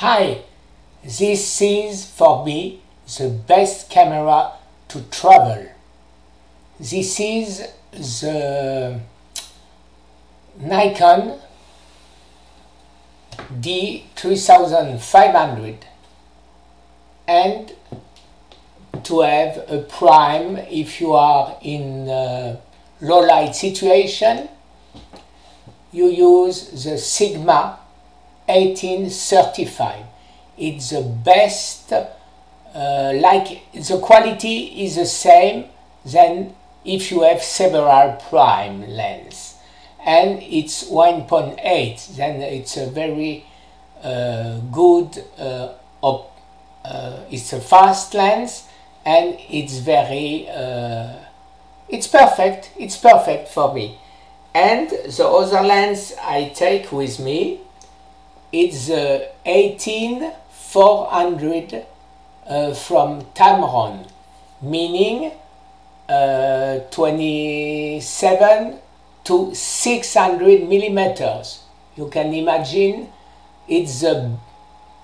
Hi, this is for me the best camera to travel. This is the Nikon D3500 and to have a prime if you are in a low light situation you use the Sigma 1835 it's the best uh, like the quality is the same than if you have several prime lens. And it's 1.8 then it's a very uh, good uh, uh, it's a fast lens and it's very uh, it's perfect it's perfect for me. And the other lens I take with me it's the 18400 uh, from Tamron meaning uh, 27 to 600 millimeters. You can imagine it's the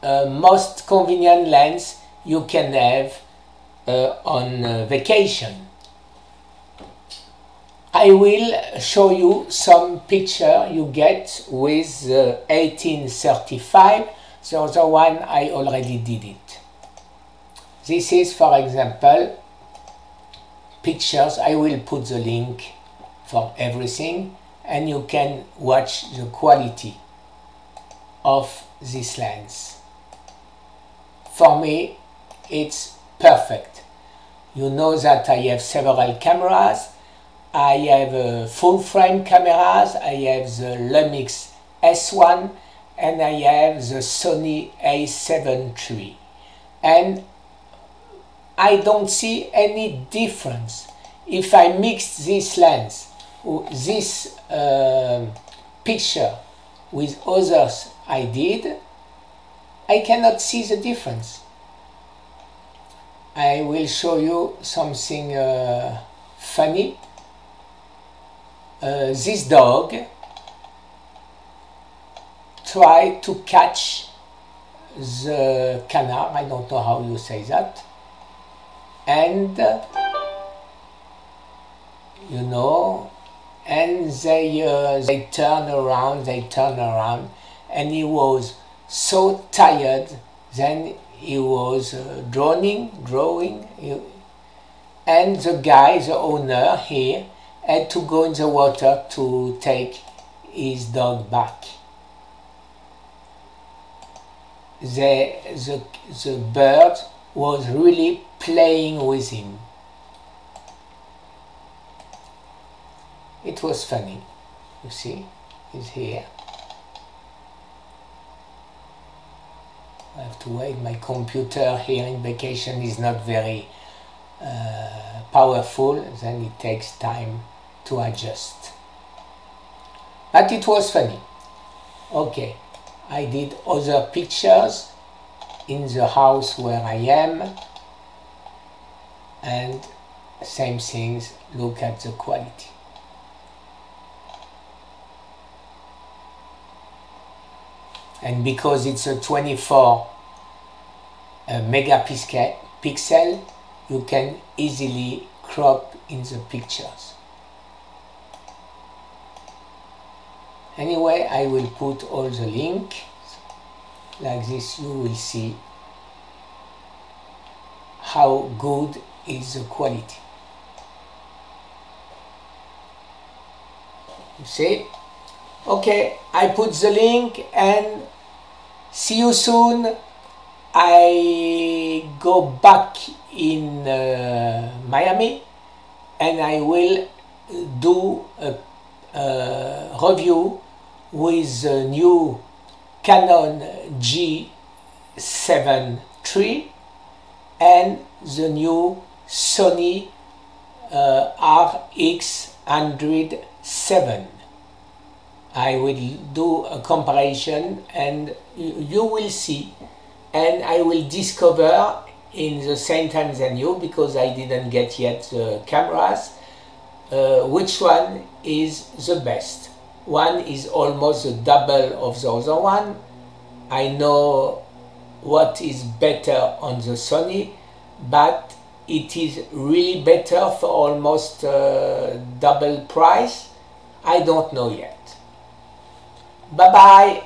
uh, most convenient lens you can have uh, on uh, vacation I will show you some picture you get with uh, the 1835 the other one I already did it. This is for example pictures. I will put the link for everything and you can watch the quality of this lens. For me it's perfect. You know that I have several cameras I have uh, full frame cameras, I have the Lumix S1 and I have the Sony a7 III and I don't see any difference. If I mix this lens, this uh, picture with others I did, I cannot see the difference. I will show you something uh, funny uh, this dog tried to catch the canard, I don't know how you say that, and uh, you know, and they uh, they turn around, they turn around, and he was so tired. Then he was uh, drawing, drawing, and the guy, the owner here, had to go in the water to take his dog back. The, the, the bird was really playing with him. It was funny, you see, he's here. I have to wait, my computer here in vacation is not very uh, powerful, then it takes time to adjust. But it was funny. Okay, I did other pictures in the house where I am and same things, look at the quality. And because it's a 24 uh, megapixel, you can easily crop in the pictures. Anyway, I will put all the link like this you will see how good is the quality. You see? Okay, I put the link and see you soon. I go back in uh, Miami and I will do a, a review with the new Canon G7 III and the new Sony uh, RX107. I will do a comparison and you will see and I will discover in the same time than you because I didn't get yet the cameras uh, which one is the best one is almost the double of the other one I know what is better on the Sony, but it is really better for almost uh, double price. I don't know yet. Bye bye.